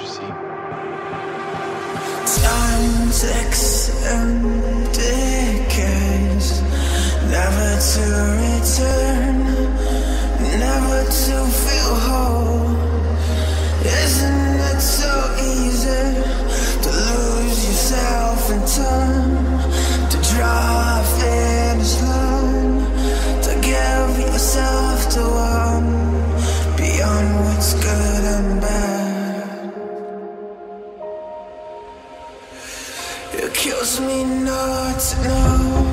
you see? Time ticks and decays, never to return, never to feel whole. Isn't it so easy to lose yourself in time, to draw a line, to give yourself to one beyond what's good and bad? It kills me not to know